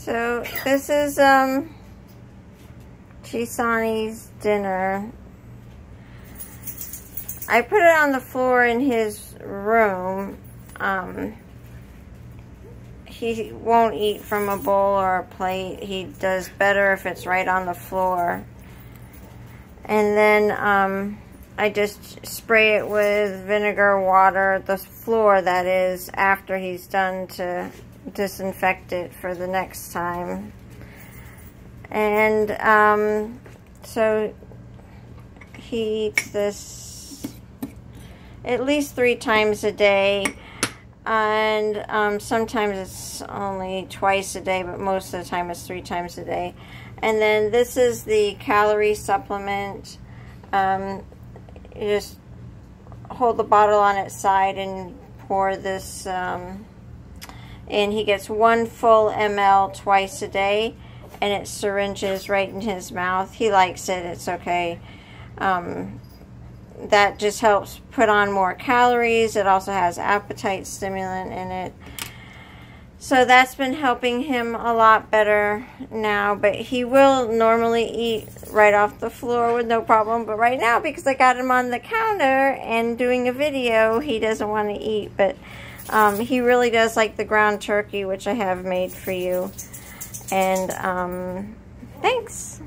So this is um Chisani's dinner. I put it on the floor in his room. Um, he won't eat from a bowl or a plate. He does better if it's right on the floor. And then um, I just spray it with vinegar water, the floor that is, after he's done to disinfect it for the next time. And um, so he eats this at least three times a day. And um, sometimes it's only twice a day, but most of the time it's three times a day. And then this is the calorie supplement. Um, you just hold the bottle on its side and pour this um, and he gets one full ml twice a day and it syringes right in his mouth. He likes it. It's okay. Um, that just helps put on more calories. It also has appetite stimulant in it so that's been helping him a lot better now but he will normally eat right off the floor with no problem but right now because I got him on the counter and doing a video he doesn't want to eat but um, he really does like the ground turkey, which I have made for you. And um, thanks.